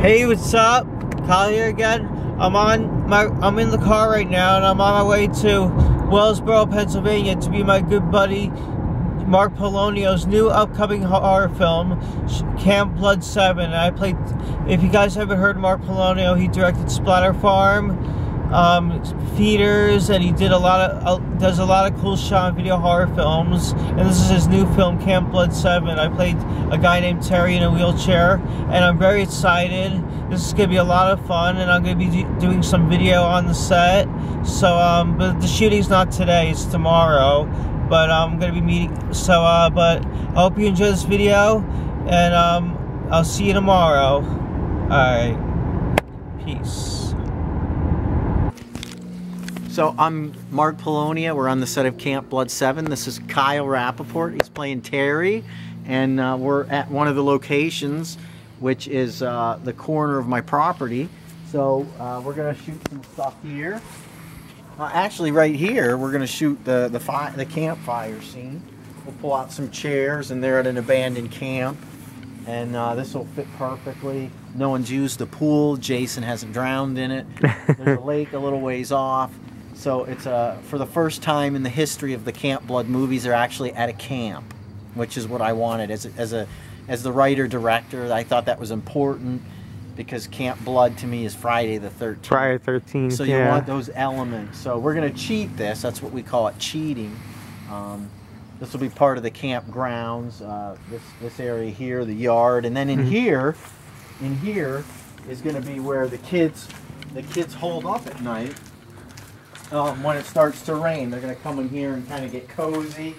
Hey, what's up? Here again. I'm on my I'm in the car right now and I'm on my way to Wellsboro, Pennsylvania to be my good buddy Mark Polonia's new upcoming horror film, Camp Blood 7. I played if you guys haven't heard Mark Polonia, he directed Splatter Farm, um, Feeders, and he did a lot of uh, does a lot of cool shot video horror films. And this is his new film, Camp Blood Seven. I played a guy named Terry in a wheelchair, and I'm very excited. This is gonna be a lot of fun, and I'm gonna be doing some video on the set. So, um, but the shooting's not today; it's tomorrow. But I'm gonna be meeting. So, uh, but I hope you enjoy this video, and um, I'll see you tomorrow. All right, peace. So I'm Mark Polonia. We're on the set of Camp Blood 7. This is Kyle Rappaport. He's playing Terry. And uh, we're at one of the locations, which is uh, the corner of my property. So uh, we're going to shoot some stuff here. Uh, actually, right here, we're going to shoot the, the, fi the campfire scene. We'll pull out some chairs, and they're at an abandoned camp. And uh, this will fit perfectly. No one's used the pool. Jason hasn't drowned in it. There's a lake a little ways off. So it's a, uh, for the first time in the history of the Camp Blood movies, they're actually at a camp, which is what I wanted as a, as a as the writer director. I thought that was important because Camp Blood to me is Friday the 13th. Friday 13th. So you yeah. want those elements. So we're gonna cheat this. That's what we call it, cheating. Um, this will be part of the campgrounds. Uh, this this area here, the yard, and then in mm -hmm. here, in here is going to be where the kids the kids hold up at night um, when it starts to rain. They're going to come in here and kind of get cozy.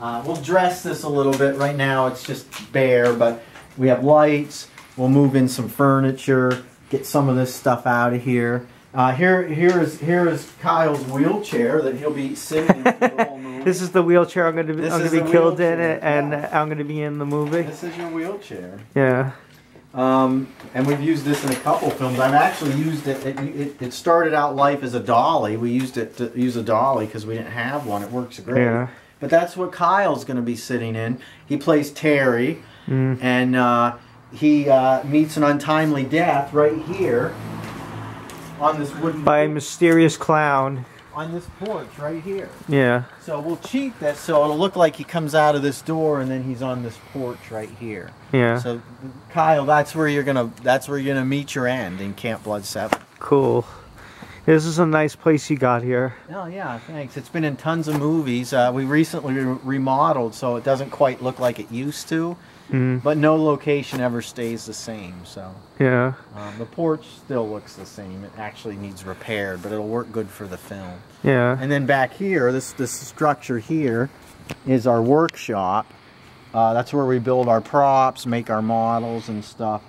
Uh, we'll dress this a little bit. Right now it's just bare, but we have lights. We'll move in some furniture, get some of this stuff out of here. Uh, here, here is here is Kyle's wheelchair that he'll be sitting in the whole movie. this is the wheelchair I'm going to be, I'm going to be killed in it, and yeah. I'm going to be in the movie. This is your wheelchair. Yeah. Um, and we've used this in a couple films. I've actually used it, it, it, it, started out life as a dolly. We used it to use a dolly because we didn't have one. It works great. Yeah. But that's what Kyle's going to be sitting in. He plays Terry, mm. and uh, he uh, meets an untimely death right here on this wooden... By a mysterious clown on this porch right here. Yeah. So we'll cheat this so it'll look like he comes out of this door and then he's on this porch right here. Yeah. So Kyle, that's where you're gonna that's where you're gonna meet your end in Camp Blood Seven. Cool. This is a nice place you got here. Oh yeah, thanks. It's been in tons of movies. Uh, we recently re remodeled, so it doesn't quite look like it used to. Mm. But no location ever stays the same. So yeah, um, the porch still looks the same. It actually needs repaired, but it'll work good for the film. Yeah. And then back here, this this structure here is our workshop. Uh, that's where we build our props, make our models and stuff.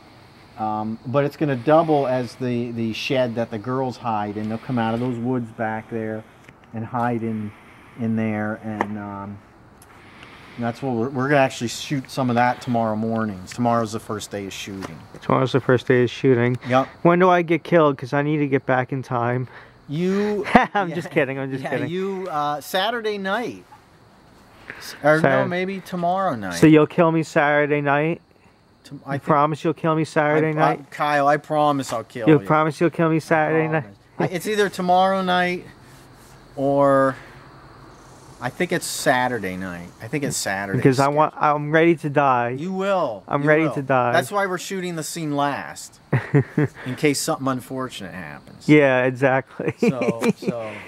Um, but it's going to double as the the shed that the girls hide in. They'll come out of those woods back there and hide in in there and. Um, and that's what we're, we're gonna actually shoot some of that tomorrow mornings. Tomorrow's the first day of shooting. Tomorrow's the first day of shooting. Yep. When do I get killed? Because I need to get back in time. You. I'm yeah, just kidding. I'm just yeah, kidding. You uh, Saturday night. Or Saturday. no, maybe tomorrow night. So you'll kill me Saturday night. I promise you'll kill me Saturday I, night. I, Kyle, I promise I'll kill I think it's Saturday night. I think it's Saturday. Because I want, I'm ready to die. You will. I'm you ready will. to die. That's why we're shooting the scene last, in case something unfortunate happens. Yeah, exactly. So, so.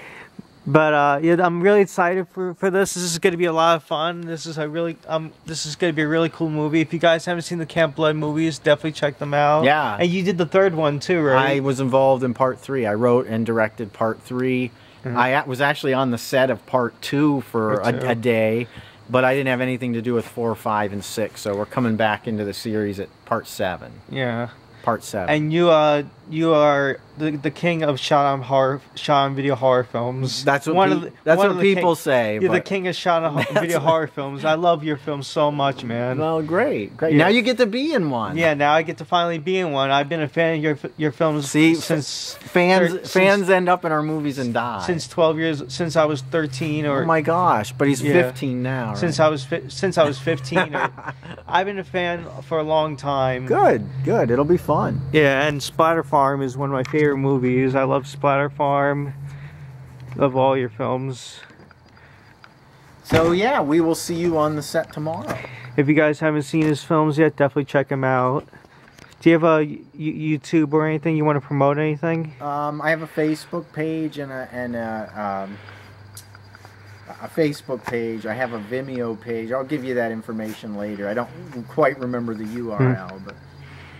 But uh, yeah, I'm really excited for, for this. This is going to be a lot of fun. This is a really um, this is going to be a really cool movie. If you guys haven't seen the Camp Blood movies, definitely check them out. Yeah. And you did the third one too, right? I was involved in part three. I wrote and directed part three. Mm-hmm. I was actually on the set of part two for a, a, day, but I didn't have anything to do with four, five, and six. So we're coming back into the series at part seven. Yeah. Part seven. And you, uh, you are the, the king of shot on horror, shot on video horror films. That's what, one pe- of the, that's what people king, say. You're the king of shot on video horror films. I love your films so much, man. Well, great, great. Yeah. Now you get to be in one. Yeah, now I get to finally be in one. I've been a fan of your your films See, since fans thir- fans since, end up in our movies and die since 12 years since I was 13 or. Oh my gosh! But he's yeah, 15 now. Right? Since I was fi- since I was 15. or, I've been a fan for a long time. Good, good. It'll be fun. fun. Yeah, and Splatter Farm is one of my favorite movies. I love Splatter Farm. Love all your films. So yeah, we will see you on the set tomorrow. If you guys haven't seen his films yet, definitely check him out. Do you have a YouTube or anything you want to promote? Anything? Um, I have a Facebook page and a and a, um, a Facebook page. I have a Vimeo page. I'll give you that information later. I don't quite remember the URL, but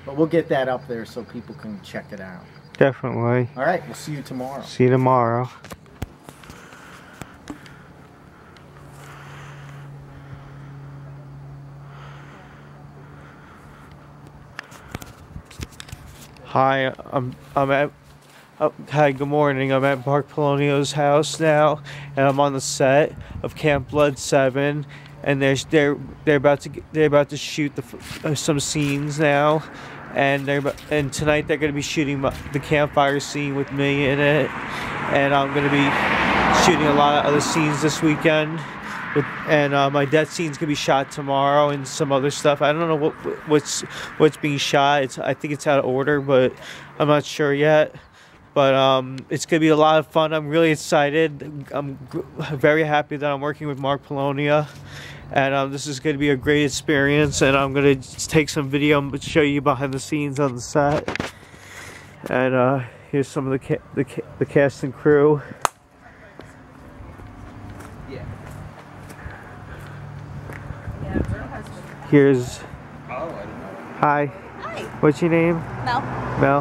but we'll get that up there so people can check it out. Definitely. All right, we'll see you tomorrow. See you tomorrow. Hi, I'm I'm at. Oh, hi, good morning. I'm at Mark Polonia's house now, and I'm on the set of Camp Blood Seven, and they're they're they're about to they're about to shoot the uh, some scenes now, and they're and tonight they're going to be shooting the campfire scene with me in it, and I'm going to be shooting a lot of other scenes this weekend. With, and uh, my death scene's gonna be shot tomorrow, and some other stuff. I don't know what what's what's being shot. It's I think it's out of order, but I'm not sure yet. But um, it's gonna be a lot of fun. I'm really excited. I'm very happy that I'm working with Mark Polonia, and um, this is gonna be a great experience. And I'm gonna take some video and show you behind the scenes on the set. And uh, here's some of the ca- the, ca- the cast and crew. Here's. Hi. Hi, What's your name? Mel. Mel.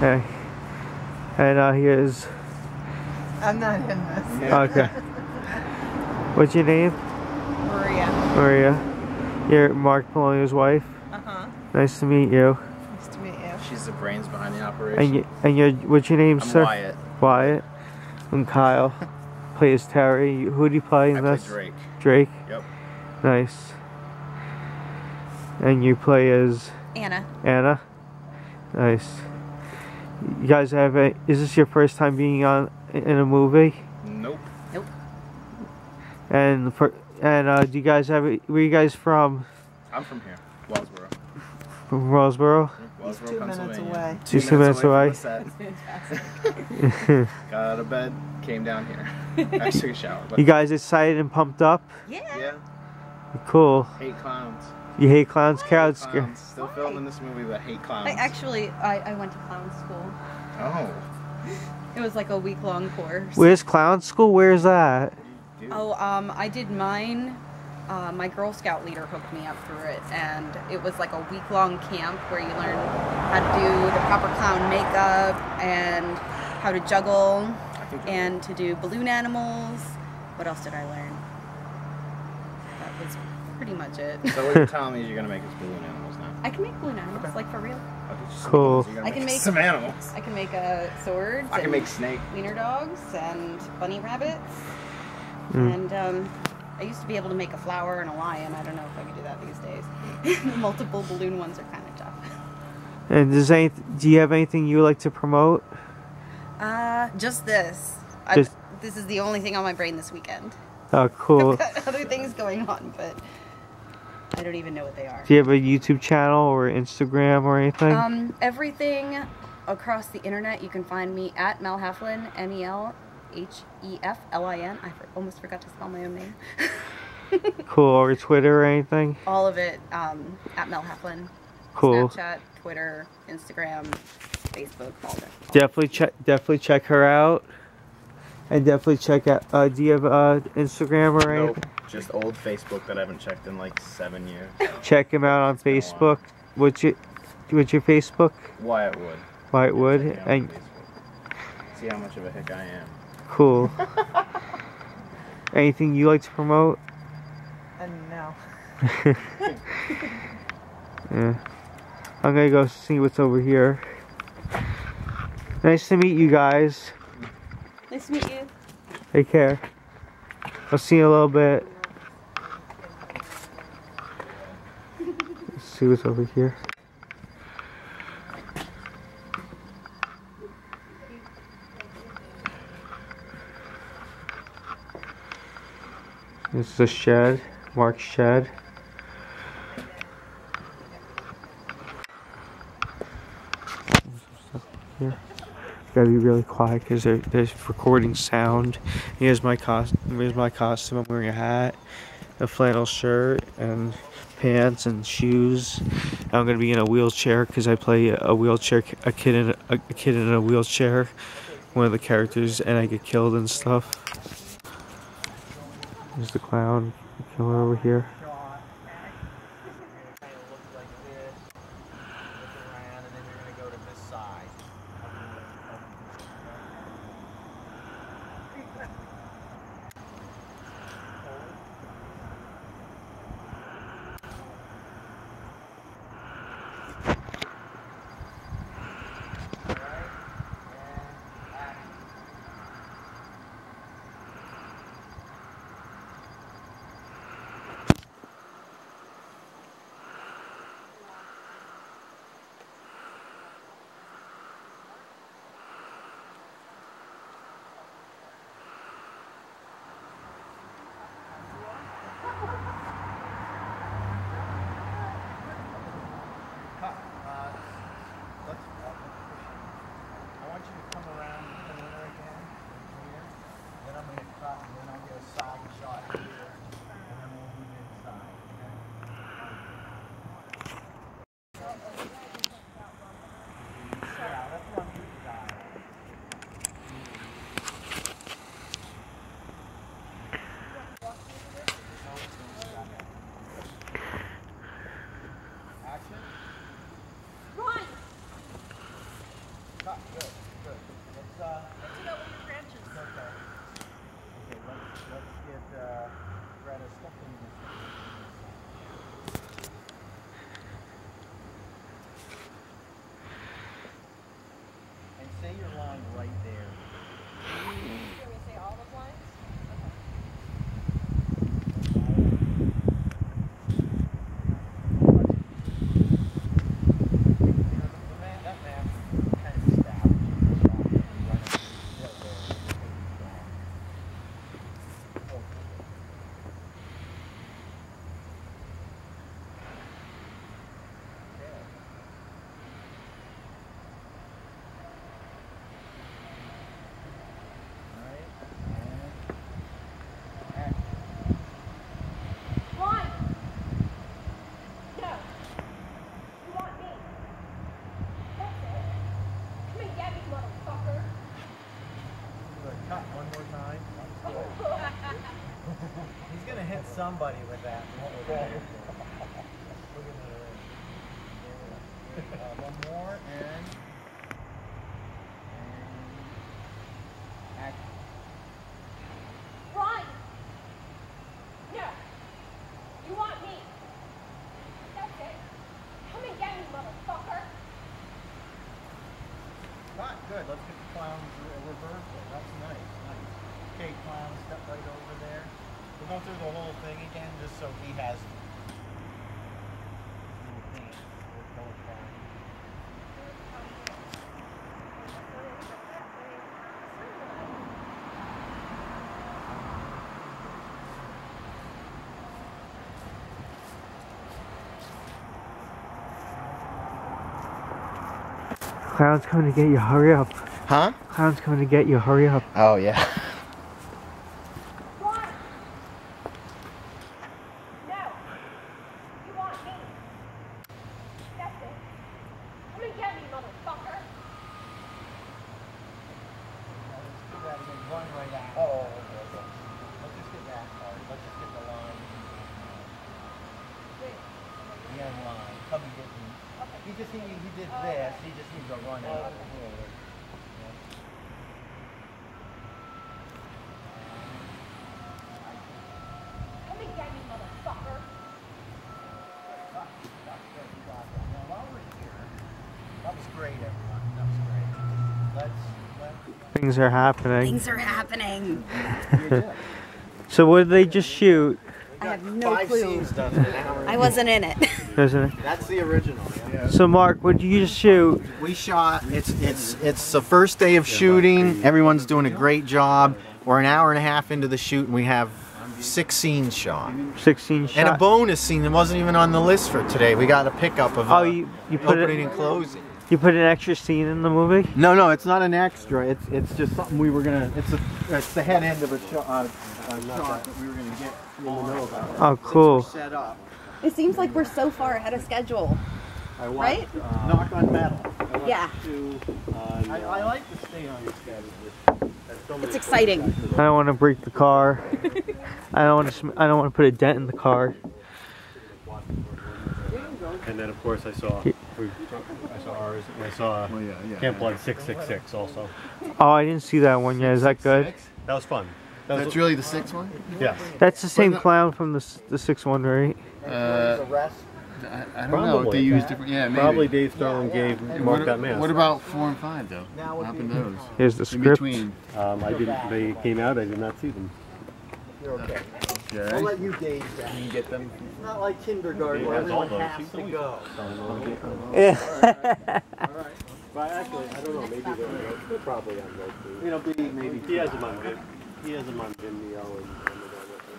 Hey. And uh, here's. I'm not in this. Okay. What's your name? Maria. Maria. You're Mark Polonia's wife. Uh huh. Nice to meet you. Nice to meet you. She's the brains behind the operation. And you, and your what's your name, I'm sir? Wyatt. Wyatt. And Kyle. Plays Terry. Who do you play in I play this? Drake. Drake. Yep. Nice. And you play as Anna. Anna. Nice. You guys have a. Is this your first time being on in a movie? Nope. And for and uh, do you guys have? a- Where you guys from? I'm from here. Wellsboro. From Roseboro. Wellsboro, two minutes away. Two two minutes away. from the set. Got out of bed, came down here. I took a shower. But You guys excited and pumped up? Yeah. yeah, Cool. hate clowns. You hate clowns, crowds. Hate clowns. Still filming this movie, but hate clowns. I actually I, I went to clown school. Oh. It was like a week long course. Where's clown school? Where's that? Dude. Oh, um, I did mine. Uh, my Girl Scout leader hooked me up through it, and it was like a week long camp where you learn how to do the proper clown makeup and how to juggle and to do balloon animals. What else did I learn? That was pretty much it. So what you're telling me is you're gonna make us balloon animals now? I can make balloon animals, like for real. Okay, just some Cool. balloons. I can make- some animals. I can make uh, swords. I can make snake. wiener dogs and bunny rabbits. Mm. And um, I used to be able to make a flower and a lion. I don't know if I can do that these days. Multiple balloon ones are kind of tough. And does any? Do you have anything you like to promote? Uh, just this. I, this is the only thing on my brain this weekend. Oh, cool. I've got other things going on, but I don't even know what they are. Do you have a YouTube channel or Instagram or anything? Um, everything across the internet, you can find me at Mel Heflin, M E L H E F L I N. I almost forgot to spell my own name. cool. Or Twitter or anything? All of it um, at Mel Heflin. Cool. Snapchat, Twitter, Instagram, Facebook, all that. Definitely check. Definitely check her out. And definitely check out. Uh, do you have uh, Instagram or anything? Nope. Just old Facebook that I haven't checked in like seven years. Check him out on been a while. Facebook. What's your What's your Facebook? Wyatt Wood. Wyatt Wood. Check me And See how much of a hick I am. Cool. Anything you like to promote? Uh, no. Yeah. I'm gonna go see what's over here. Nice to meet you guys. Nice to meet you. Take care. I'll see you in a little bit. Let's see what's over here. This is a shed, Mark shed. Gotta be really quiet because there's recording sound. Here's my cost. Here's my costume. I'm wearing a hat, a flannel shirt, and pants and shoes. I'm gonna be in a wheelchair because I play a wheelchair, a kid in a, a kid in a wheelchair, one of the characters, and I get killed and stuff. There's the clown killer over here. Cut one more time. He's gonna hit somebody with that. Look at that. One more and action. Run! No. You want me? That's it. Come and get me, motherfucker. Cut. Good. Let's get the clowns re- reversal. That's nice. Nice. Okay, clown, step right over there. We'll go through the whole thing again just so he has. little thing. We'll go back. Clown's coming to get you. Hurry up. Huh? Clown's coming to get you. Hurry up. Oh yeah. Run! No. You want me? That's it. Come and get me, motherfucker. Run right out. Oh, okay, okay. Let's just get that part. Let's just get the line. The end line. Come and get me. He just he, he did this. He just needs to run out. Come and get me, motherfucker. Now, while we're here, that was great, everyone. That was great. Let's let's. Things are happening. Things are happening. So what did they just shoot? I have no Five clue. scenes done in an hour. I wasn't in it. Doesn't it? That's the original. Yeah. So Mark, what did you just shoot? We shot. It's it's it's the first day of shooting. Everyone's doing a great job. We're an hour and a half into the shoot, and we have six scenes shot. 16 shot. And a bonus scene that wasn't even on the list for today. We got a pickup of Oh, uh, you, you put opening it, and closing. You put an extra scene in the movie? No, no, it's not an extra. It's it's just something we were gonna. It's a it's the head end of a shot, uh, a shot that we were gonna get in the know about. Oh, cool. Set up. It seems like we're so far ahead of schedule. I want, Right? uh, knock on metal. I Yeah. To, uh, I, I like to stay on your schedule. It's exciting. I don't want to break the car. I don't want to. I don't want to put a dent in the car. And then of course I saw Yeah. We, I saw ours and I saw Well, yeah, yeah. Camp Blood 666 also. Oh, I didn't see that one yet. Is that good? That was fun. That was, That's really the sixth one? yes. That's the same Wasn't clown from the the six one, right? Uh, I, I don't know. They use different. Yeah, maybe. Probably Dave Sterling gave Mark what, that mask. what about four and five though? What happened to those? Here's the In script. between. um, I didn't. They came out. I did not see them. Okay. I'll let you gauge that. Can You can get them. It's not like kindergarten where He has all everyone those. has to always go. Yeah. All right. Yeah. But actually, I don't know. Maybe they're, they're probably on those. It'll be maybe. He has them on. Vim- He has them on Vimeo and. and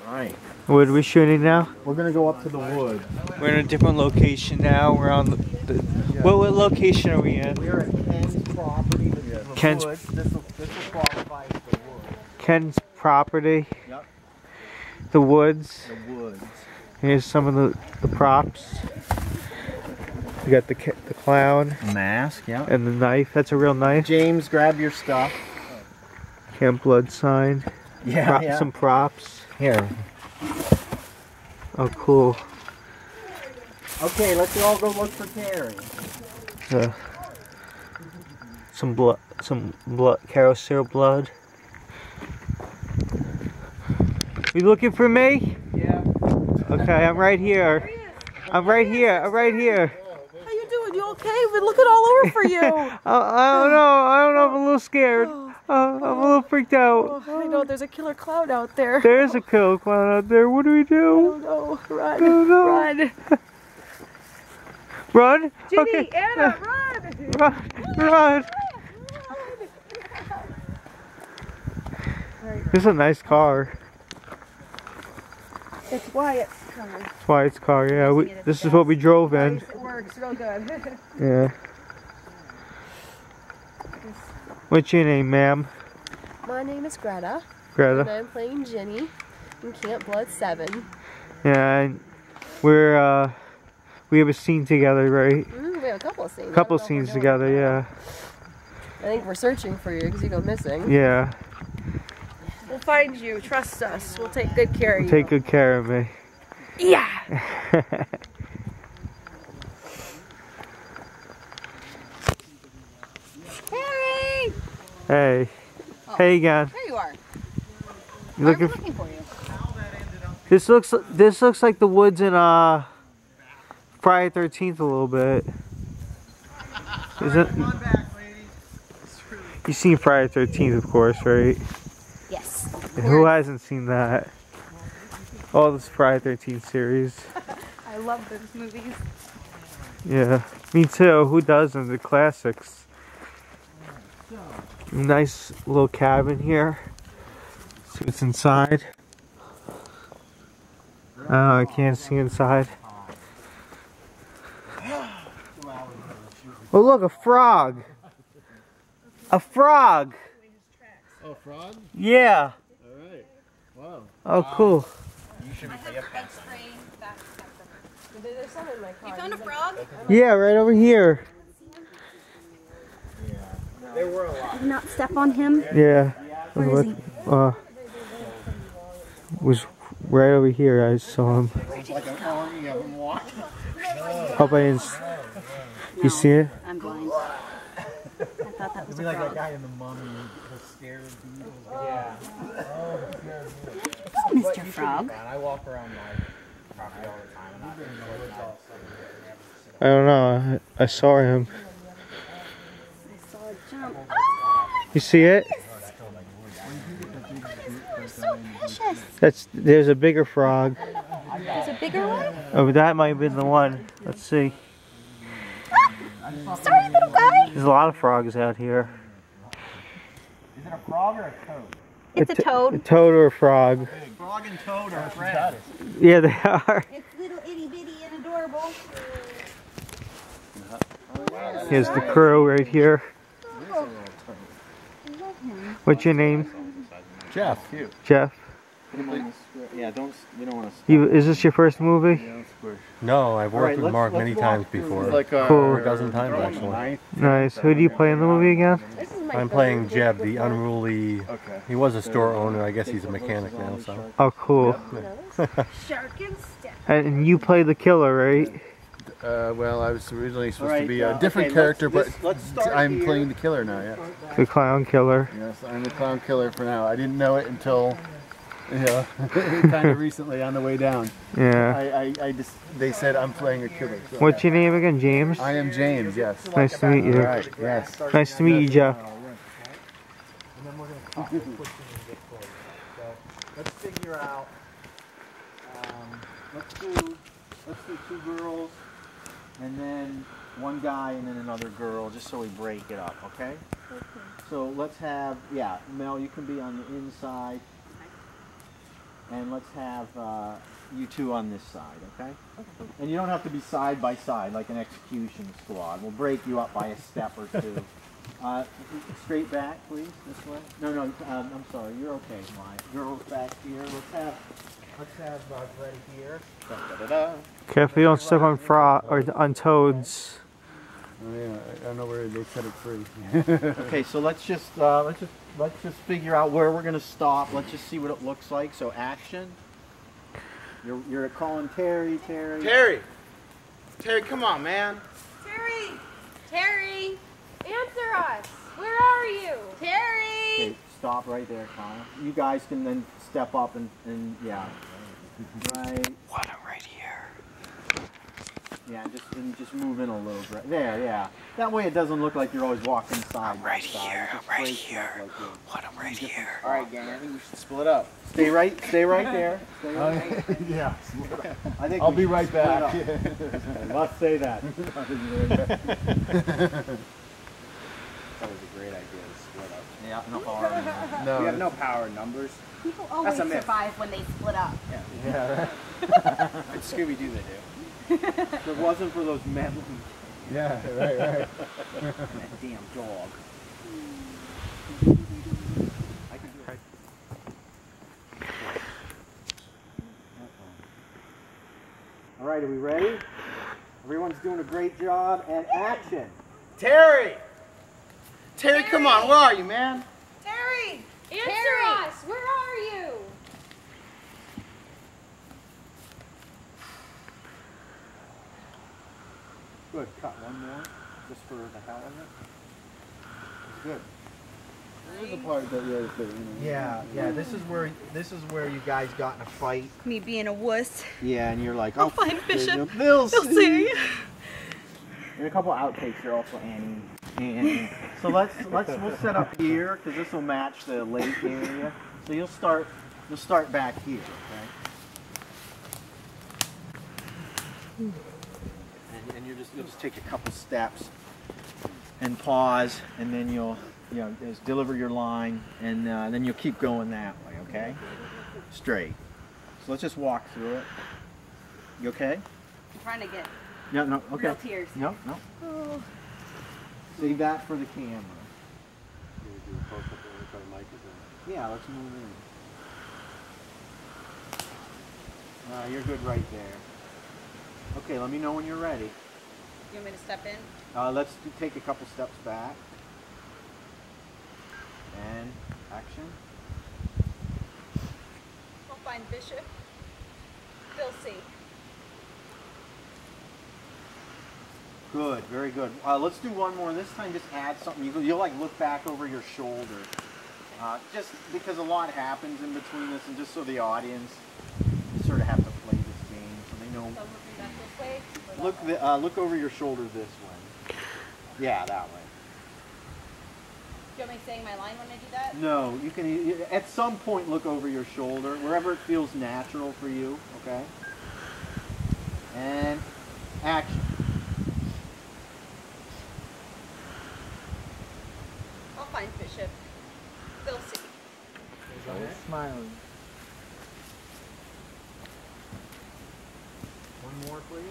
All right. what are we shooting now? We're gonna go up to the wood. We're in a different location now. We're on the. the what, what location are we in? We're at Ken's property. This is the Ken's- woods. This will this will qualify as the wood. Ken's property. Yep. The woods. The woods. Here's some of the, the props. We got the the clown Mask. Yeah. and the knife. That's a real knife. James, grab your stuff. Camp Blood sign. Yeah. Pro- Some props. Here. Oh, cool. Okay, let's all go look for Terry. Uh, some blood. Some blood. Carousel blood. You looking for me? Yeah. Okay, I'm right here. I'm right here. I'm right here. How you doing? You okay? Been looking all over for you. I, I don't know. I don't know. I'm a little scared. Uh, I'm a little freaked out. oh, I know there's a killer cloud out there. There is a kill clown out there. What do we do? Oh no! Run! Oh, no. Run! Run? Ginny, okay. Anna, run! Run! Run! This is a nice car. It's Wyatt's car. That's why it's car. Yeah, we, this is what we drove in. It works real good. Yeah. What's your name, ma'am? My name is Greta, Greta. and Greta. I'm playing Jenny in Camp Blood 7. Yeah, and we're uh, we have a scene together, right? Mm, we have a couple of scenes. I couple don't know if scenes together. Yeah. I think we're searching for you because you go missing. Yeah. We'll find you. Trust us. We'll take good care of you. Take good care of me. Yeah! Harry! Hey. Hey again. There you are. You I'm looking? f looking for you. this looks. This looks like the woods in uh, Friday Thirteenth a little bit. Is it? You seen Friday Thirteenth, of course, right? Yes. Who hasn't seen that? All this Friday 13 series. I love those movies. Yeah, me too. Who doesn't? The classics. Nice little cabin here. See what's inside. Oh, I can't see inside. Oh, look, a frog. A frog. Oh, frog? Yeah. All right. Wow. Oh, cool. There's some in my car. You found a frog? Yeah, right over here. Did not step on him. Yeah. Where is he? Uh, was right over here. I saw him. Like an army of them walking. Hope I didn't. You see it? I'm blind. I thought that was a frog. Guy in the mummy was scared of beetles. Yeah. Mr. Frog. I walk around my property all the time. And I don't know. I, I saw him. I saw a jump. You see it? So. That's there's a bigger frog. There's a bigger one. Oh, that might have been the one. Let's see. Ah! Sorry, little guy. There's a lot of frogs out here. Is it a frog or a toad? It's a t- toad. toad or a frog. Frog and toad are friends. Yeah, they are. It's little itty bitty and adorable. Here's the crow right here. What's your name? Jeff. Jeff. Yeah, don't you don't want to. You is this your first movie? No, I've worked right, with Mark many times before. Like uh, Cool. a dozen times actually. Nice. Who do you play in the movie again? I'm playing Jeb, the unruly. Okay. He was a store owner. I guess he's a mechanic now. So Oh, cool. Shark and step. And you play the killer, right? Uh, well, I was originally supposed Alright, to be a uh, different okay, character, let's- but let's- let's I'm here. playing the killer now. Yeah. The clown killer. Yes, I'm the clown killer for now. I didn't know it until, you know, kind of recently on the way down. Yeah. I, I, I just they said I'm playing a killer. So. What's your name again? James. I am James. Yes. Nice to meet you. Right. Yes. Nice to meet you, Jeff. Let's figure out. Um, let's do let's do two girls, and then one guy, and then another girl, just so we break it up. Okay. Okay. So let's have yeah, Mel, you can be on the inside, and let's have uh, you two on this side. okay? Okay. And you don't have to be side by side like an execution squad. We'll break you up by a step or two. Uh, straight back, please. This way. No, no. Um, I'm sorry. You're okay, Mike. Girls back here. Let's have. Let's have uh, Greta here. Da-da-da-da. Careful you don't step on frog or on toads. Oh, yeah. I don't know where they set it free. Okay, so let's just uh, let's just let's just figure out where we're gonna stop. Let's just see what it looks like. So action. You're you're calling Terry. Terry. Terry. Terry, come on, man. Terry! Terry! Answer us. Where are you? Terry! Okay, stop right there, Connor. You guys can then step up and, and yeah. Right. What? I'm right here. Yeah, just and just move in a little bit. There, yeah. That way it doesn't look like you're always walking side by right side. here, It just I'm right breaks it up here. like. What? I'm right here. All right, gang. I think we should split up. Stay right, stay right there. Stay right oh, yeah. I think I'll be right back. I must say that. That was a great idea to split up. Yeah, no power. No. We have no power in numbers. People always survive when they split up. It's Scooby Doo they do. If it wasn't for those men. Yeah. Right. Right. That damn dog. All right, are we ready? Everyone's doing a great job. And action. Terry. Terry, come on. Where are you, man? Terry! Answer Terry! us. Where are you? Good. Cut one more, just for the hell of it. It's Good. There's the part that you're you know. Yeah, yeah. This is where this is where you guys got in a fight. Me being a wuss. Yeah, and you're like, I'll oh, find Bishop. They'll They'll see. And a couple outtakes You're also Annie. And so let's let's we'll set up here because this will match the lake area. So you'll start you'll start back here, okay? And, and you just you'll just take a couple steps and pause, and then you'll you know just deliver your line, and uh, then you'll keep going that way, okay? Straight. So let's just walk through it. You okay? I'm trying to get No, no, okay. real tears. No, no. Save that for the camera. Yeah, let's move in. Uh, you're good right there. Okay, let me know when you're ready. You want me to step in? Uh, let's do, take a couple steps back. And action. I'll find Bishop. They'll see. Good, very good. Uh, let's do one more. This time, just add something. You, you'll like look back over your shoulder, uh, just because a lot happens in between this, and just so the audience sort of have to play this game, so they know. So I'm looking this way. Look, the, uh, look over your shoulder this way. Yeah, that way. Do you want me saying my line when I do that? No, you can at some point look over your shoulder, wherever it feels natural for you. Okay. And action. I'll find Bishop. They'll see. Smiling. One more, please.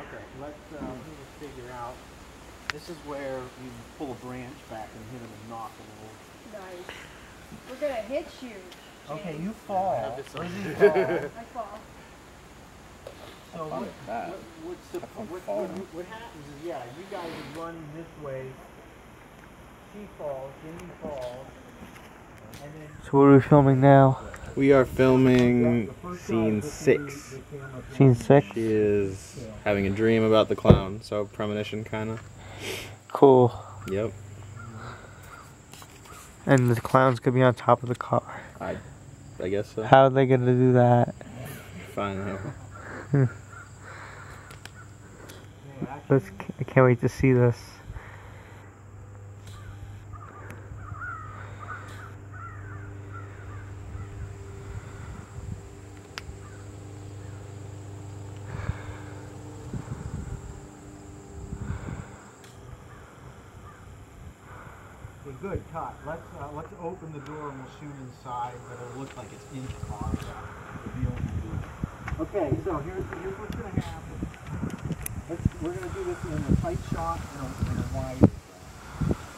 Okay, let's, um, let's figure out. This is where you pull a branch back and hit them and knock them over. Nice. We're gonna hit you. Okay, James. you fall. this Lizzie. I fall. So fun what, is what, what's the, Have fun what, what, what happens is, yeah, you guys would run this way. She falls, Jimmy falls, and then So what are we filming now? We are filming scene six. Scene six. She is having a dream about the clown, so premonition kind of. Cool. Yep. And the clown's gonna be on top of the car. I, I guess so. How are they gonna do that? Fine. Let's, I can't wait to see this. Okay, good, cut. Let's, uh, let's open the door and we'll shoot inside, but it'll look like it's in the car. so it'll be open to it. Okay, so here's, here's what's gonna happen. Let's, we're gonna do this in a tight shot and a, and a wide shot.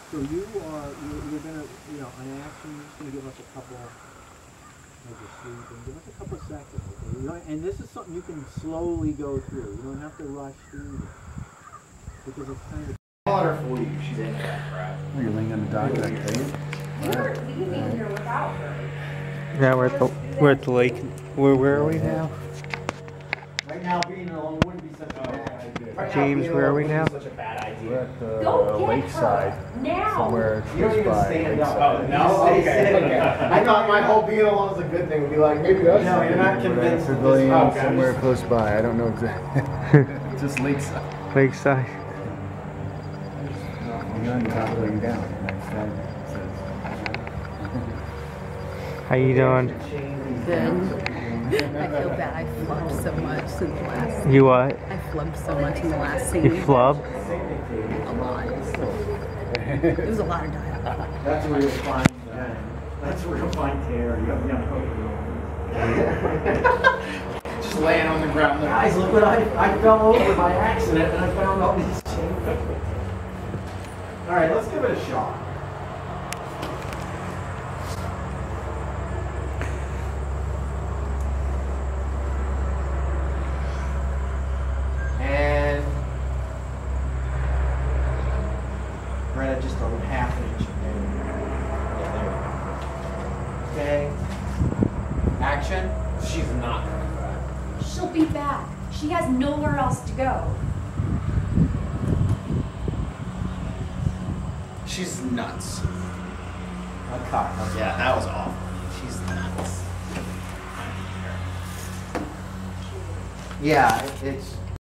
So you are, you're, you're gonna, you know, an action, you're just gonna give us a couple, maybe sleep, and give us a couple seconds, okay? You don't, and this is something you can slowly go through. You don't have to rush through this. Because it's kind of You're laying on the dock, I tell you. We weren't leaving here without her. Now we're at the we're at the lake. Where where are we now? Right now, being alone wouldn't be such a bad idea. James, where are we now? We're at the Go lakeside, now. somewhere You don't close even by. stand up. lakeside. Oh, no, okay. I thought my whole being alone was a good thing. Would be like maybe us. No, you're not We're at a convinced. that this- okay, somewhere just- close by. I don't know exactly. Just lakeside. Lakeside. You're on top of laying down. Next time it says- How you doing? Good. I feel bad. I flubbed so much in the last. You what? I flubbed so much in the last scene. You flub? A lot. It was a lot of dialogue. That's where you'll find. Uh, that's where you'll find Terry. You'll be Just laying on the ground. There. Guys, look what I I fell over by accident and I found all these changes. All right, let's give it a shot. And right at just a half inch. Yeah, there we go. Okay. Action. She's not coming back. She'll be back. She has nowhere else to go. She's nuts. A cut. Yeah, that was awful. She's nuts. Yeah, it- it's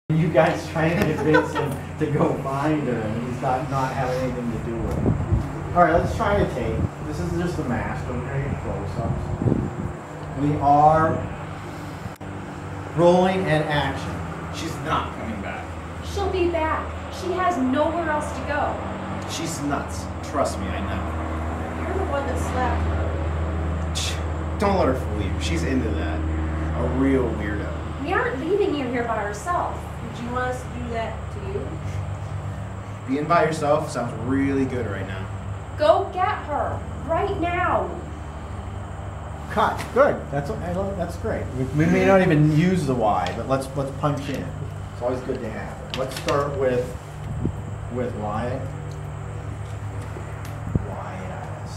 you guys trying to convince him to go find her, and he's not not having anything to do with it. All right, let's try to take. This is just a mask. We're gonna get close-ups. We are rolling and action. She's not coming back. She'll be back. She has nowhere else to go. She's nuts. Trust me, I know. You're the one that slapped her. Don't let her fool you. She's into that. A real weirdo. We aren't leaving you here by ourselves. Would you want us to do that to you? Being by yourself sounds really good right now. Go get her right now. Cut. Good. That's I that's great. We, we may not even use the Y, but let's let's punch in. It's always good to have it. Let's start with with Wyatt. Wyatt.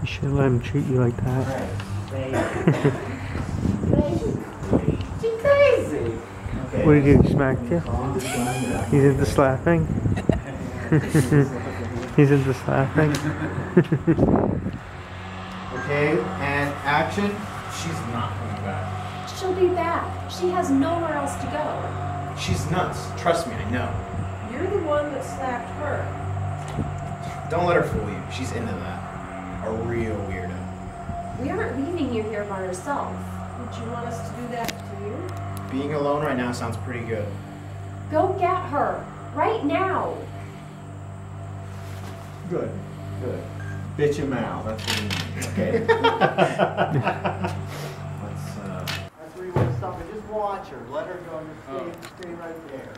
You should let him treat you like that. She's crazy. What did you do? Smacked you? He's into slapping. He's into slapping. Okay, and action. She's not coming back. She'll be back. She has nowhere else to go. She's nuts. Trust me, I know. You're the one that slapped her. Don't let her fool you. She's into that. A real weirdo. We aren't leaving you here by yourself. Would you want us to do that to you? Being alone right now sounds pretty good. Go get her. Right now. Good, good. Bitch him out, that's what he means, okay? Let's, uh. That's where you want to stop and just watch her, let her go, and just stay, stay right there.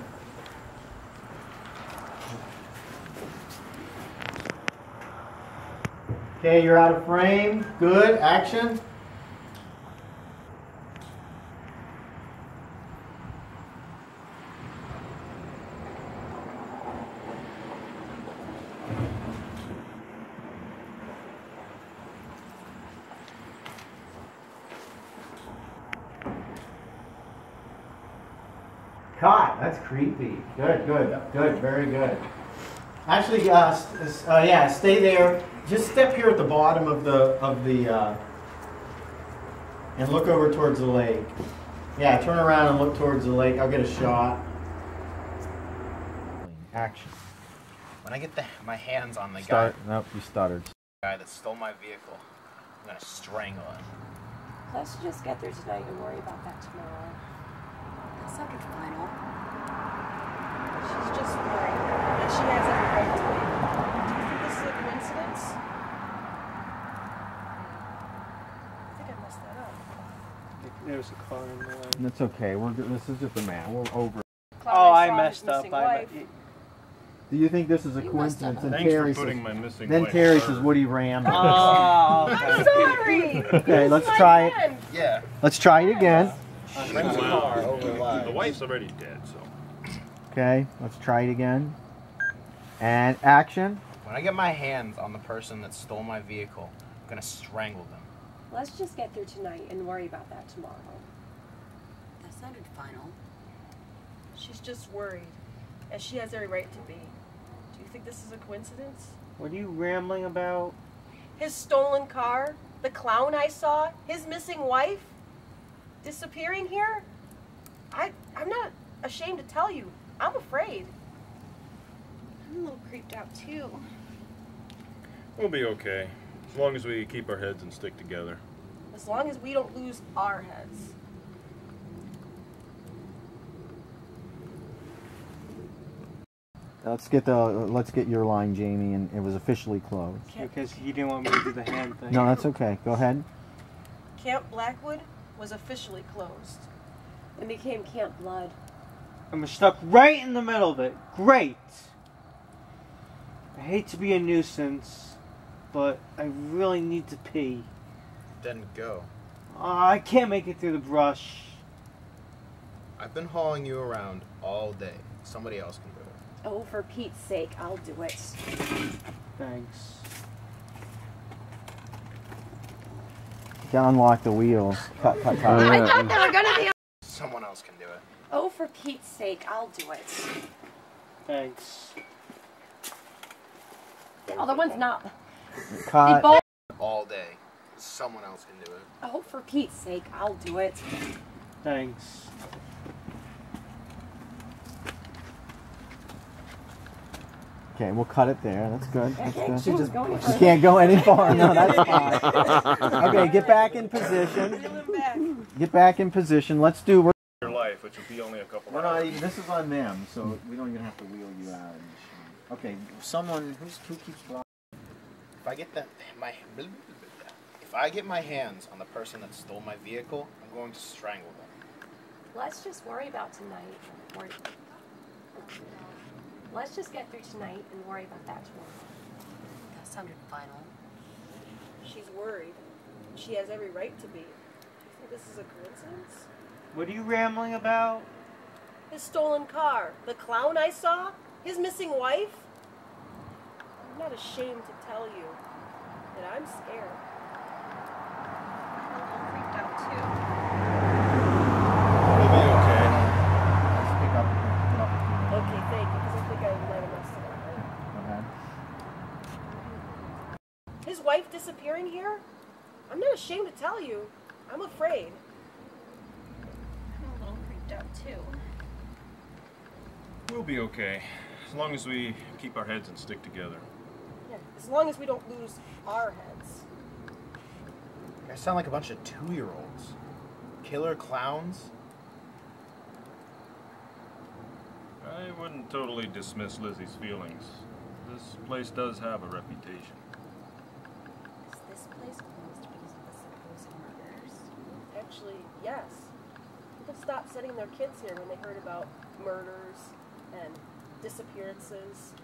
Okay, you're out of frame, good, action. Caught. That's creepy. Good, good, good, very good. Actually, uh, uh, yeah, stay there. Just step here at the bottom of the of the uh, and look over towards the lake. Yeah, turn around and look towards the lake. I'll get a shot. Action. When I get the, my hands on the Start. Nope, you stuttered. guy that stole my vehicle, I'm gonna strangle him. Let's just get there tonight and worry about that tomorrow. That sounded final. She's just worried. And she has every right to be. Do you think this is a coincidence? I think I messed that up. There's a car in the way. That's okay. We're. This is just a man. We're over. Clown Oh, I messed up. I, wife. Do you think this is a You coincidence? And Thanks Terry for putting says, my missing then wife Terry first. says Woody rammed. it. Oh, okay. I'm sorry. Okay, let's My try it. friend. Yeah. Let's try it again. Bring the car The wife's already dead, so. Okay, let's try it again. And action. When I get my hands on the person that stole my vehicle, I'm gonna strangle them. Let's just get through tonight and worry about that tomorrow. That sounded final. She's just worried. And she has every right to be. Do you think this is a coincidence? What are you rambling about? His stolen car, the clown I saw, his missing wife, disappearing here? I I'm not ashamed to tell you. I'm afraid. I'm a little creeped out too. We'll be okay. As long as we keep our heads and stick together. As long as we don't lose our heads. Let's get the let's get your line, Jamie, and it was officially closed. Because you didn't want me to do the hand thing. No, that's okay. Go ahead. Camp Blackwood was officially closed. It became Camp Blood. I'm stuck right in the middle of it. Great. I hate to be a nuisance, but I really need to pee. Then go. Uh, I can't make it through the brush. I've been hauling you around all day. Somebody else can do it. Oh, for Pete's sake, I'll do it. Thanks. You can unlock the wheels. Cut, cut, cut. Oh, I thought they were gonna be. Someone else can do it. Oh, for Pete's sake, I'll do it. Thanks. The other one's not. They both. All day. Someone else can do it. Oh, for Pete's sake, I'll do it. Thanks. Okay, we'll cut it there. That's good. That's can't good. just go any You can't go any farther. No, that's fine. Okay, get back in position. Reel him back. Get back in position. Let's do. We're, Your life, which will be only a couple we're not even. This is on them, so we don't even have to wheel you out. Okay, someone who's who keeps blocking. If I get that my if I get my hands on the person that stole my vehicle, I'm going to strangle them. Let's just worry about tonight. and Worry. Let's just get through tonight and worry about that tomorrow. That sounded final. She's worried. She has every right to be. Do you think this is a coincidence? What are you rambling about? His stolen car, the clown I saw, his missing wife. I'm not ashamed to tell you that I'm scared. I'm a little creeped out too. We'll be okay. Let's pick up. Pick up Okay, thank you, because I think I might have messed it up. Go. His wife disappearing here? I'm not ashamed to tell you. I'm afraid. I'm a little creeped out too. We'll be okay. as long as we keep our heads and stick together. Yeah, as long as we don't lose our heads. You guys sound like a bunch of two-year-olds. Killer clowns. I wouldn't totally dismiss Lizzie's feelings. This place does have a reputation. Is this place closed because of the supposed murders? Actually, yes. People stopped sending their kids here when they heard about murders and disappearances.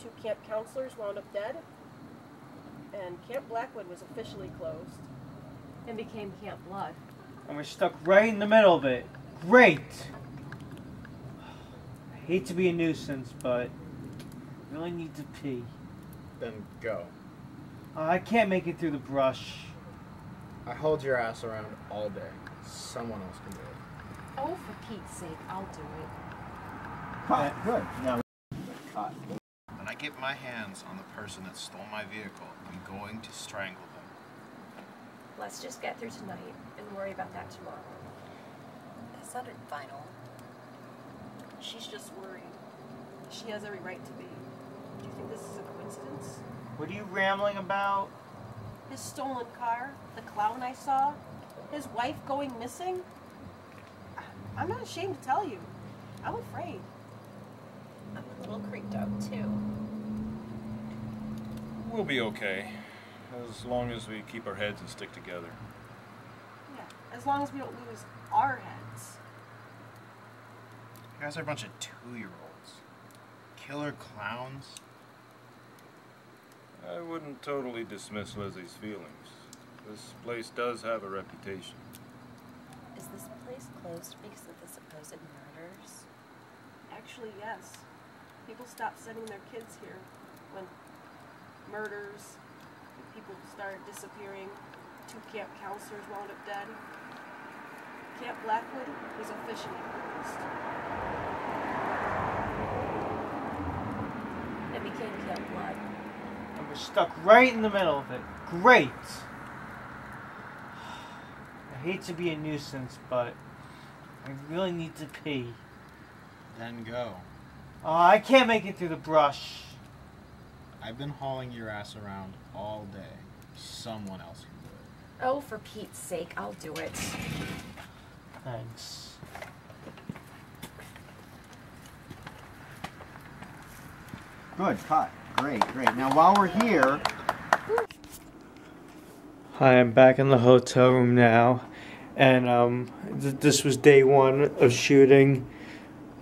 Two camp counselors wound up dead, and Camp Blackwood was officially closed and became Camp Blood. And we're stuck right in the middle of it. Great! I hate to be a nuisance, but I really need to pee. Then go. Uh, I can't make it through the brush. I hold your ass around all day. Someone else can do it. Oh, for Pete's sake, I'll do it. Cut. Good. Now, cut. When I get my hands on the person that stole my vehicle, I'm going to strangle them. Let's just get through tonight and worry about that tomorrow. That sounded final. She's just worried. She has every right to be. Do you think this is a coincidence? What are you rambling about? His stolen car, the clown I saw, his wife going missing? I'm not ashamed to tell you. I'm afraid. I'm a little creeped out too. We'll be okay. As long as we keep our heads and stick together. Yeah, as long as we don't lose our heads. You guys are a bunch of two-year-olds. Killer clowns. I wouldn't totally dismiss Lizzie's feelings. This place does have a reputation. Is this place closed because of the supposed murders? Actually, yes. People stopped sending their kids here when murders, people started disappearing. Two camp counselors wound up dead. Camp Blackwood was officially closed. It became Camp Blood. And we're stuck right in the middle of it. Great! I hate to be a nuisance, but I really need to pee. Then go. Oh, I can't make it through the brush. I've been hauling your ass around all day. Someone else can do it. Oh, for Pete's sake, I'll do it. Thanks. Good. Cut. Great. Great. Now, while we're here, Hi, I'm back in the hotel room now, and um, th- this was day one of shooting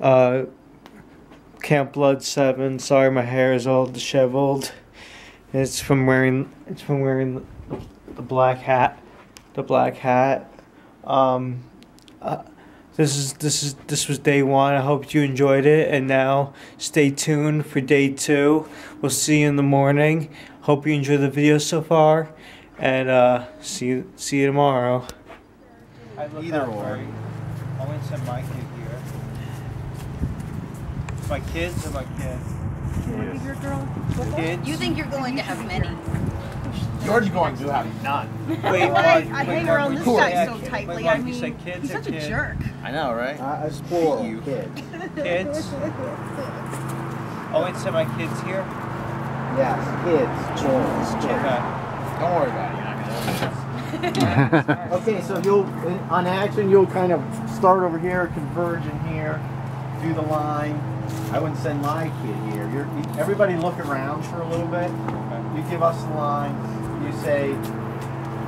uh, Camp Blood Seven. Sorry, my hair is all disheveled. It's from wearing it's from wearing the, the black hat, the black hat. Um, uh, this is this is this was day one. I hope you enjoyed it, and now stay tuned for day two. We'll see you in the morning. Hope you enjoy the video so far and uh, see you, see you tomorrow. Either or. I want to send my kid. My kids or my kid? Want your girl? Kids. You think you're going to have many? George's going to have none. Wait, Why what? I hang around this Wait, guy yeah, so tightly, Wait, I what? mean, you said kids he's such a kid? jerk. I know, right? uh, spoil you. kids. Kids. I want to send my kids here. Yes, kids. George, Okay. Don't worry about it. You're not gonna okay, so you'll on action you'll kind of start over here, converge in here, do the line. I wouldn't send my kid here. You're, you, everybody look around for a little bit. You give us the lines. You say,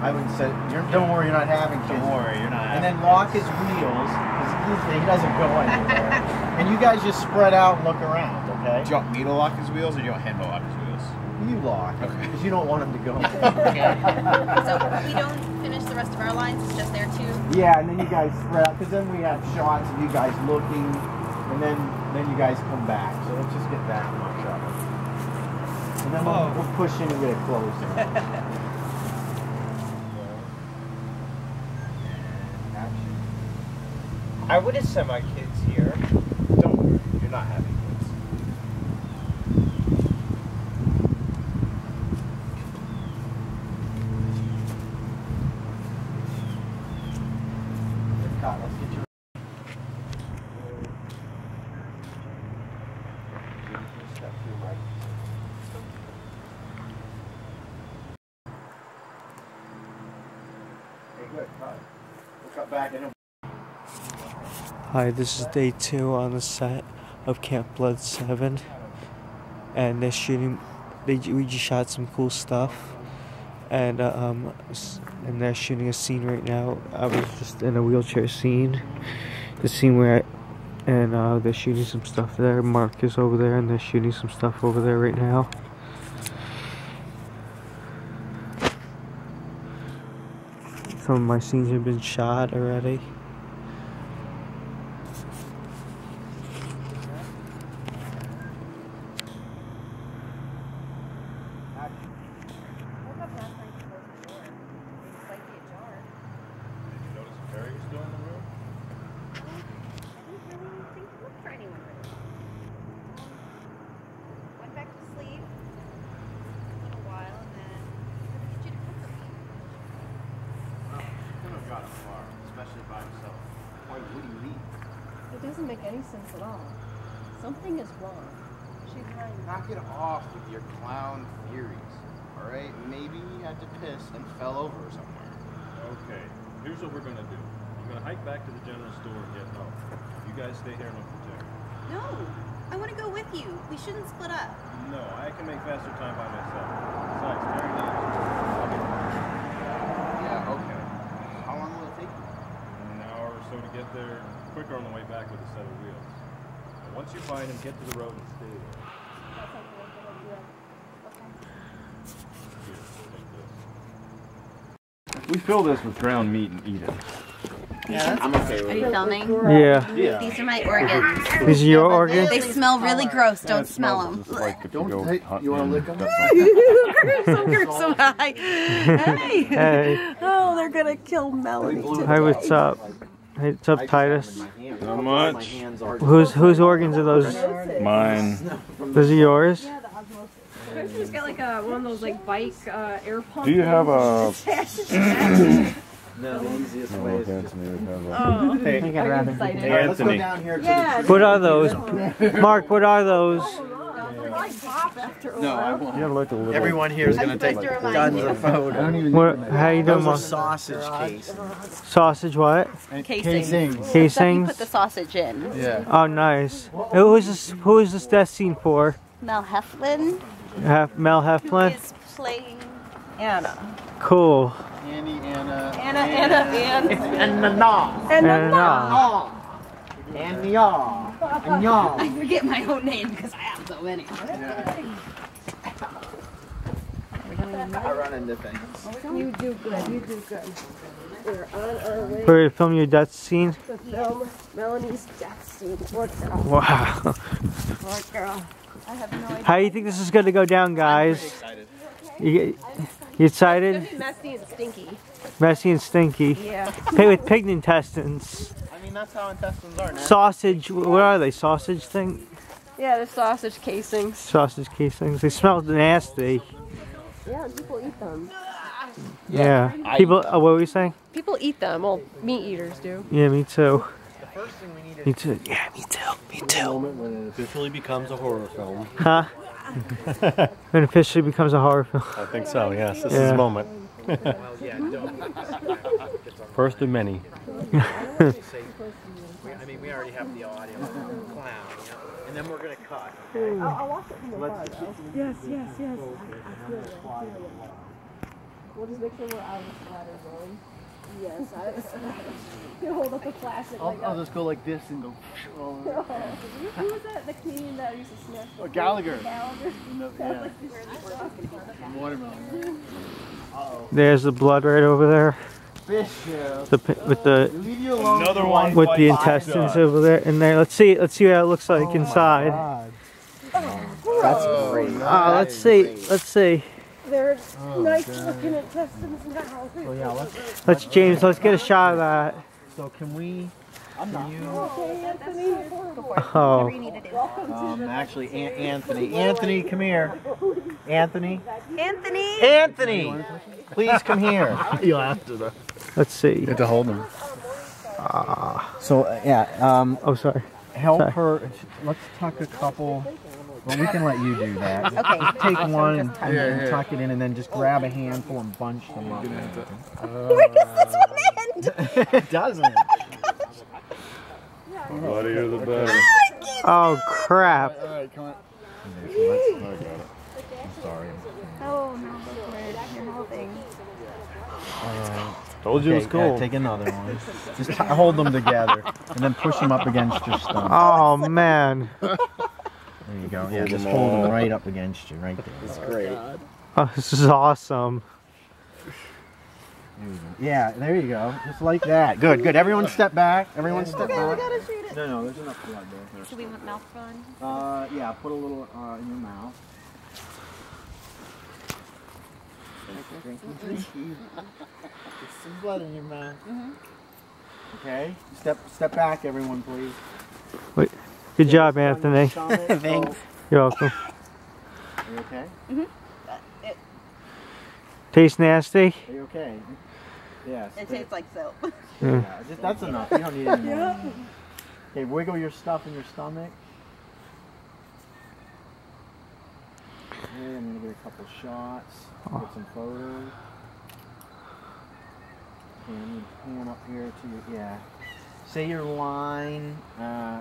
I wouldn't say. You're, don't worry, you're not having kids. Don't worry, you're not. And then lock his wheels because he, he doesn't go anywhere. and you guys just spread out and look around. Okay. Do you want me to lock his wheels or do you want him to lock his wheels? You lock Okay. you don't want him to go. okay. So we don't finish the rest of our lines. It's just there too. Yeah, and then you guys spread out because then we have shots of you guys looking, and then then you guys come back. So let's just get that much of it. And then we'll, we'll push in and get it closed. Action. I would have sent my kids here. Don't worry, you're not having kids. Cut, let's get your- Hi, this is day two on the set of Camp Blood 7. And they're shooting, they, we just shot some cool stuff. And, uh, um, and they're shooting a scene right now. I was just in a wheelchair scene. The scene where I, and, uh, they're shooting some stuff there. Mark is over there and they're shooting some stuff over there right now. Some of my scenes have been shot already. Did you notice if Terry was still in the room? Went back to sleep a little while and then said, "I need you to cook for me." Couldn't have gotten far, especially by himself. Why would he leave? It doesn't make any sense at all. Something is wrong. She's hiding. Knock it off with your clown theories. Alright? Maybe he had to piss and fell over somewhere. Okay, here's what we're gonna do. I'm gonna hike back to the general store and get help. You guys stay here and look for Terry. No, I want to go with you. We shouldn't split up. No, I can make faster time by myself. Besides, Terry needs Yeah, okay. How long will it take you? an hour or so to get there. Quicker on the way back with a set of wheels. And once you find him, get to the road and stay there. Here, take this. We fill this with ground meat and eat it. Yeah, I'm okay Are you filming? Yeah. Yeah. These are my organs. These are your organs? They smell really gross. Don't smell them. Like Don't you go take- you wanna lick them? that's gruesome, gruesome. Hi. Hey. Hey. Oh, they're gonna kill Melanie. Hi, what's up? Hey, what's up, Titus? Not much. Whose whose organs are those? Mine. Those are yours? She's got like a, one of those like bike uh, air pumps. Do you have a? No, the easiest way is Anthony would have a. Oh. Hey, I think I'd rather Hey. Anthony. Yeah. What are those? Mark, what are those? No, I won't. You have like a little. Everyone here is gonna take tons of photos. What, how you doing, Those are Mark? sausage case. Sausage what? Casings. Stuff you Casings? put the sausage in. Yeah. Oh, nice. Who is this? Who is this death scene for? Mel Heflin Hef, Mel Heflin? is playing Anna. Cool. Annie, Anna. Anna, Anna, Anna. And the gnaw. And uh, And the yaw. And yaw. I forget my own name because I have so many. I run into things. You do good. You do good. We're on our way We're filming your death scene. to film Melanie's death scene. Poor girl. Wow. Poor girl. I have no idea. How do you think this is going to go down, guys? You, you excited? It's gonna be messy and stinky. Messy and stinky. Yeah. Pig with pig intestines. I mean, that's how intestines are now. Sausage. What are they? Sausage thing? Yeah, the sausage casings. Sausage casings. They smell nasty. Yeah, people eat them. Yeah. I People. Oh, what were you saying? People eat them. Well, meat eaters do. Yeah, me too. The first thing we need Me too. Yeah, me too. Me too. moment when it officially becomes a horror film. Huh? when it officially becomes a horror film. I think so. Yes, this is the moment. Well, yeah, don't. First of many. we, I mean, we already have the audio of the clown, you know, and then we're gonna cut. Okay? I'll, I'll watch it from afar though. Yes, yes, yes. I feel it. I feel it. We'll just make sure we're out of the splatter zone. Yes, I you hold up a classic. I'll, like I'll uh, just go like this and go. Oh. Who was that? The comedian that used to smash. Oh, Gallagher. Gallagher. No, yeah. like this- Watermelon. There's the blood right over there. Bishop. The with the Leave you alone. Another one with the intestines dust. over there in there. Let's see. Let's see what it looks like oh inside. That's great. Ah, let's see. Let's see. There's nice looking intestines now. So yeah, let's, Let's James. Let's get a shot of that. so can we? Can you? Okay, Anthony. Oh. Um, actually, An- Anthony. Anthony, come here. Anthony. Anthony. Anthony, please come here. You'll have to. though. Let's see. You have to hold them. So uh, yeah, um, Oh, sorry. help Sorry. her. Let's tuck a couple. Well, we can let you do that. Okay. Just take Awesome. one and, Just and then Yeah, yeah. tuck it in, and then just grab a handful and bunch them up. Uh, Where does this one end? it doesn't. Oh Bloodier the better. Oh, oh crap. Alright, come on. I got it. I'm sorry. Oh no, that's weird. You're helping. Uh, Told you it was Okay, yeah, cool. take another one. Just t- hold them together and then push them up against your stomach. Oh man. There you go. Yeah, just hold them right up against you, right there. That's great. Oh, this is awesome. There you go. Yeah, there you go. Just like that. Good, good. Everyone step back. Everyone step back. Okay, we gotta shoot it. No, no, there's enough blood there. So we want mouth fun. Uh, yeah, put a little uh, in your mouth. There's some blood in your mouth. Okay. Step, step back, everyone, please. Wait. Good job, Anthony. Thanks. You're welcome. Are you okay? Mhm. Tastes nasty? Are you okay? Yes. It tastes like soap. Yeah. Yeah, just, that's enough. You don't need any more. Okay, wiggle your stuff in your stomach. Okay, I'm gonna get a couple shots. Get some photos. Okay, I'm gonna pan up here to your yeah. Say your line. Uh,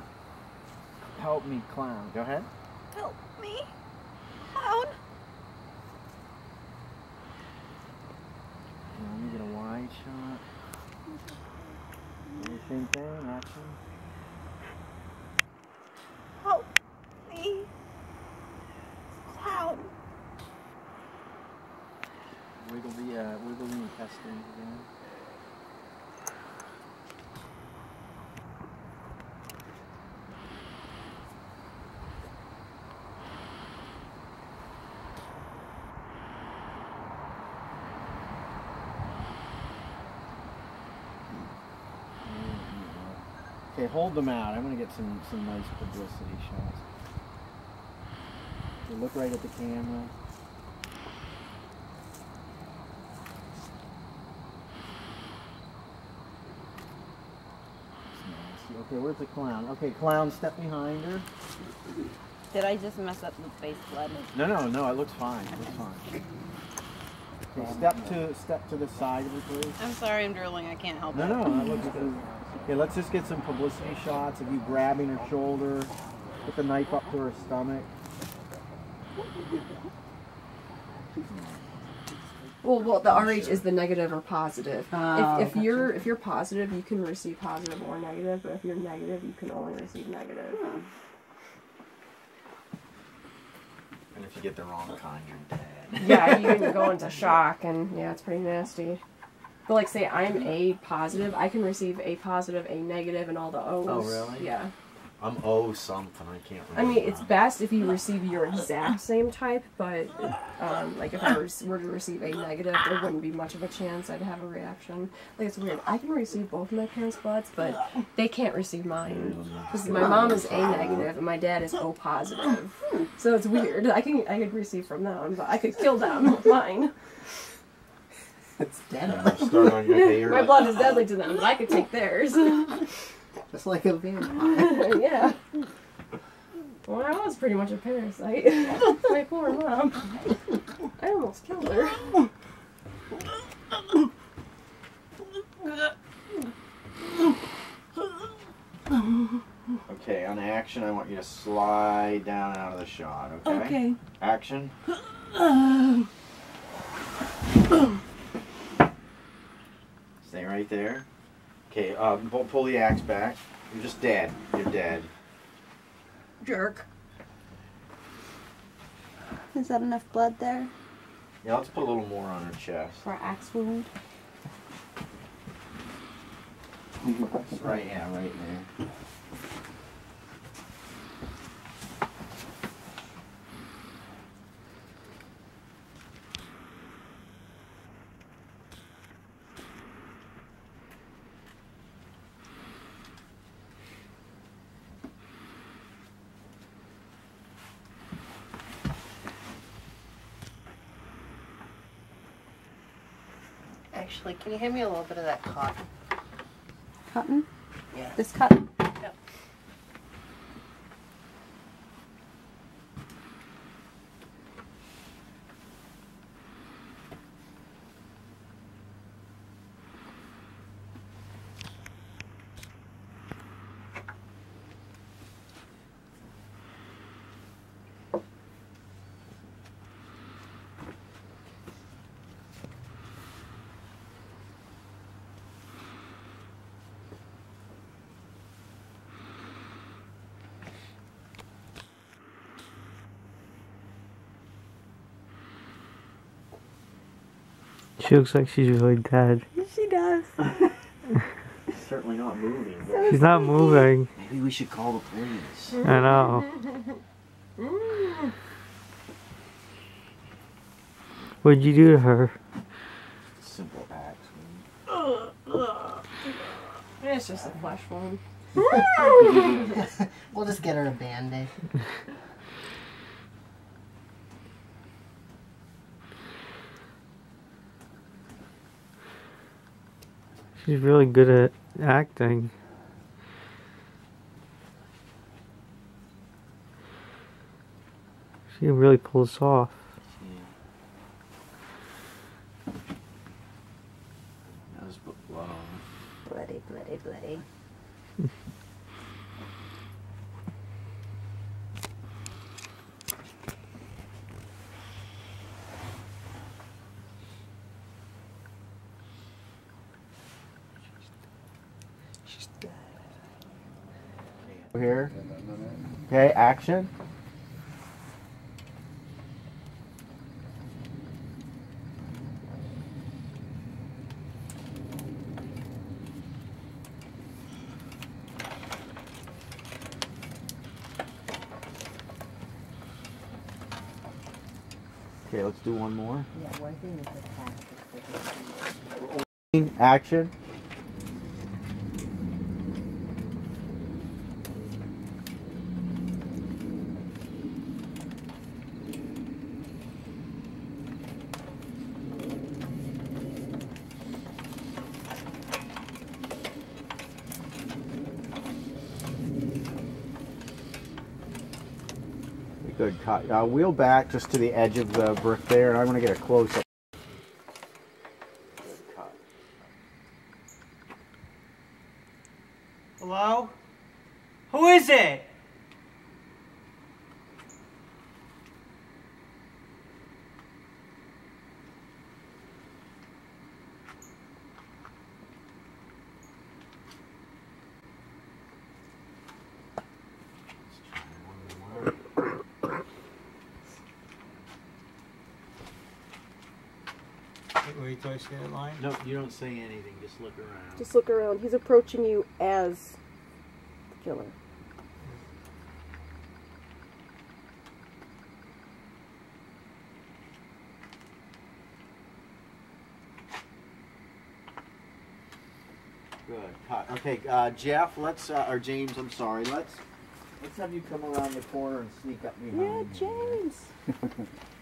help me, clown. Go ahead. Help me. Clown. Now, let me get a wide shot. Same thing. Action. Help me. Clown. Wiggle the uh, wiggle the intestines again. Okay, hold them out. I'm gonna get some some nice publicity shots. Okay, look right at the camera. Okay, where's the clown? Okay, clown, step behind her. Did I just mess up the face blood? No, no, no. It looks fine. It looks fine. Okay, step to step to the side of her, please. I'm sorry, I'm drooling. I can't help No, it. no, that looks good. Okay, let's just get some publicity shots of you grabbing her shoulder, put the knife up to her stomach. Well, well, the RH is the negative or positive. Oh, if ah, if you're if you're positive, you can receive positive or negative. But if you're negative, you can only receive negative. And if you get the wrong kind, you're dead. yeah, you can go into shock, and yeah, it's pretty nasty. But like, say I'm A positive, I can receive A positive, A negative, and all the O's. Oh, really? Yeah. I'm O something. I can't remember. I mean, it's best if you receive your exact same type, but um, like if I were to receive A negative, there wouldn't be much of a chance I'd have a reaction. Like it's weird. I can receive both of my parents' bloods, but they can't receive mine because my mom is A negative and my dad is O positive. So it's weird. I can I could receive from them, but I could kill them with mine. It's dead. Start on your hair. My blood is deadly to them, but I could take theirs. Just like a vampire. yeah. Well, I was pretty much a parasite. My poor mom. I almost killed her. Okay, on action, I want you to slide down out of the shot. Okay. Okay. Action. Uh, Stay right there. Okay. Uh, pull, pull the axe back. You're just dead. You're dead. Jerk. Is that enough blood there Yeah, let's put a little more on her chest. for axe wound? Right. Yeah. Right there. Actually, can you hand me a little bit of that cotton? Cotton? Yeah. This cotton? She looks like she's really dead. She does. Certainly not moving. She's not moving. Maybe we should call the police. I know. What'd you do to her? Simple acts. It's just a flesh wound. we'll just get her a band-aid. She's really good at acting. She really pulls off. That was blood. Bloody, bloody, bloody. Here. Okay. Okay, let's do one more. Yeah, one thing is the. Action. Good cut. Uh, wheel back just to the edge of the brick there, and I want to get a close up. Good cut. Hello? Who is it? Wait till I see that line. No, you don't say anything. Just look around. Just look around. He's approaching you as the killer. Good cut. Okay, uh, Jeff, let's uh, or James, I'm sorry. Let's let's have you come around the corner and sneak up behind. Yeah. James.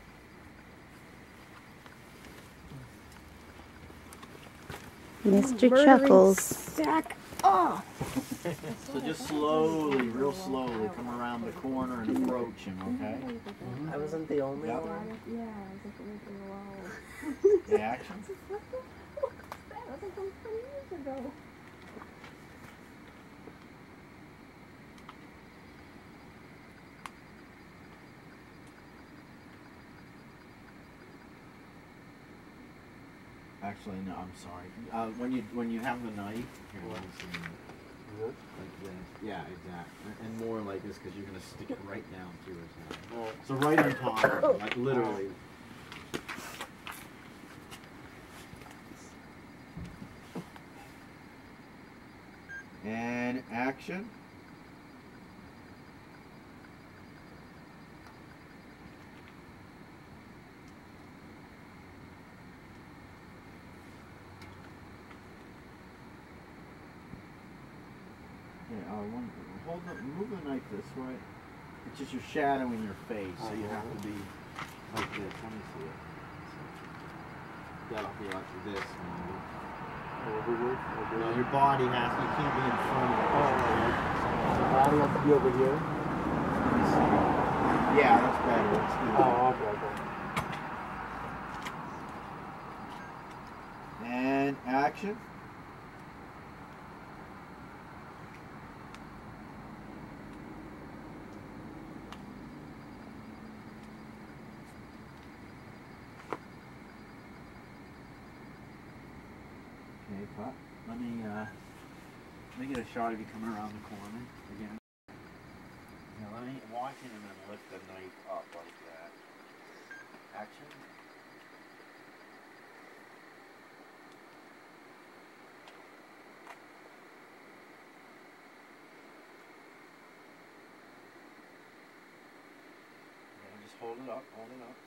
Mr. Chuckles. Sack off. So just slowly, real slowly, come around the corner and approach him. Okay. Mm-hmm. I wasn't the only Yep. one. Yeah, I was like, leave me alone. The action. That was like from years ago. Actually, no. I'm sorry. Uh, when you when you have the knife, here, let me see. Like this. Yeah, exactly. And more like this because you're gonna stick it right down through his head. So right on top of him, like literally. And action. Okay, uh, one, hold the, move the knife this way. It's just you're shadowing your face, so you have to be like this. Let me see it. That'll be like this, maybe. Overward? No, your body has. You can't be in front of it. Oh, the body has to be over here? Let me see. Yeah, that's better. Let's do that. Oh, okay, okay. And action. me get a shot of you coming around the corner again. Now let me watch him and then lift the knife up like that. Action. Yeah, just hold it up, hold it up.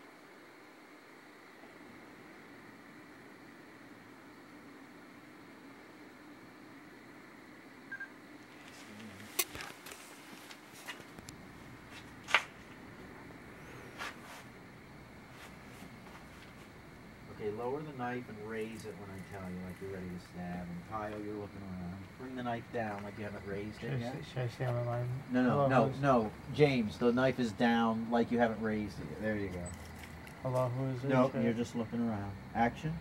Lower the knife and raise it when I tell you, like you're ready to stab. And Kyle, you're looking around. Bring the knife down like you haven't raised Should it I, yet. say- should I say on my line? No, no, Hello, no, no. James, the knife is down like you haven't raised it yet. There you go. Hello, who is it? No, I- you're just looking around. Action.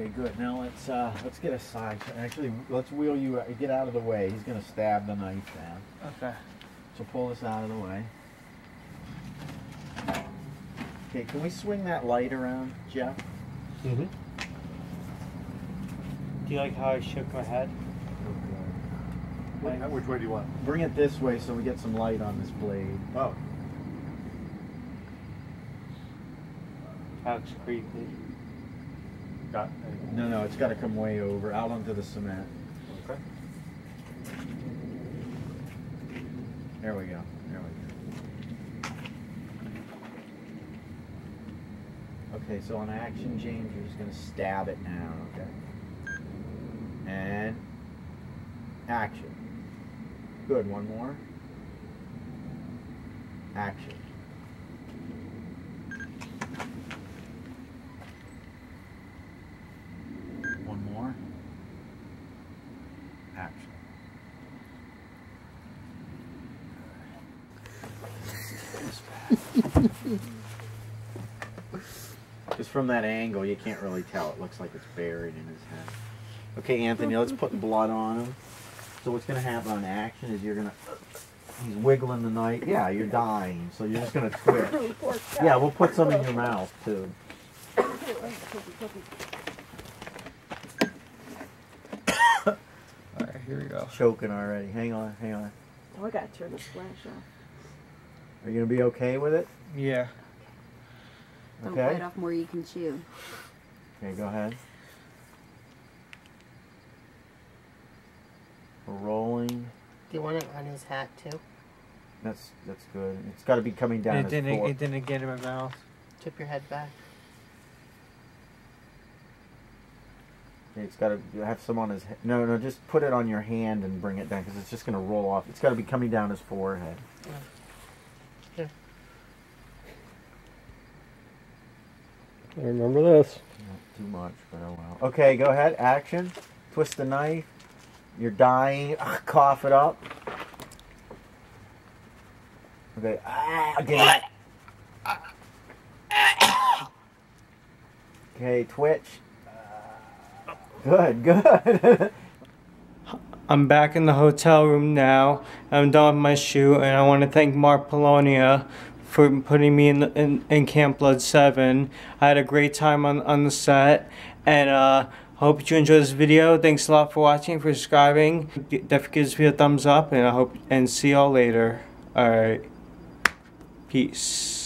Okay, good. Now let's uh, let's get a side. shot. Actually, let's wheel you. Get out of the way. He's gonna stab the knife down. Okay. So pull this out of the way. Okay, can we swing that light around, Jeff? Mm-hmm. Do you like how I shook my head? Wh- Which way do you want? Bring it this way so we get some light on this blade. Oh. That's creepy. Got No, no, it's got to come way over, out onto the cement. Okay. There we go. There we go. Okay, so on action, James, you're just gonna stab it now. Okay. And action. Good. One more. Action. One more. Action. Because from that angle, you can't really tell. It looks like it's buried in his head. Okay, Anthony, let's put blood on him. So what's going to happen on action is you're going to... He's wiggling the knife. Yeah, you're dying. So you're just going to twitch. Yeah, we'll put some in your mouth, too. Alright, here we go. Choking already. Hang on, hang on. Oh, I gotta turn the flash off. Are you going to be okay with it? Yeah. Don't Okay. bite off more you can chew. Okay, go ahead. We're rolling. Do you want it on his hat too? That's that's good. It's got to be coming down It his didn't. fore- It didn't get in my mouth. Tip your head back. Okay, It's got to have some on his head. No, no, just put it on your hand and bring it down because it's just going to roll off. It's got to be coming down his forehead. Here. I remember this. Not too much, but oh well. Okay, go ahead. Action. Twist the knife. You're dying. Cough it up. Okay. Ah, okay. Okay, twitch. Good, good. I'm back in the hotel room now. I'm done with my shoot, and I want to thank Mark Polonia for putting me in, in in Camp Blood Seven. I had a great time on on the set, and uh, hope you enjoyed this video. Thanks a lot for watching, for subscribing. Definitely give this a thumbs up, and I hope and see y'all later. All right, peace.